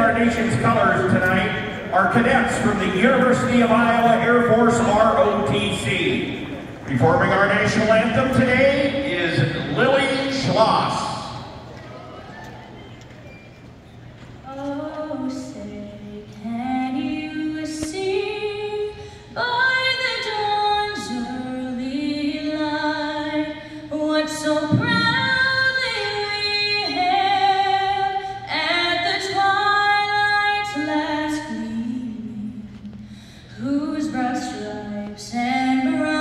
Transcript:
our nation's colors tonight are cadets from the University of Iowa Air Force ROTC. Performing our national anthem today is Lily Schloss. Oh. rust stripes and bright.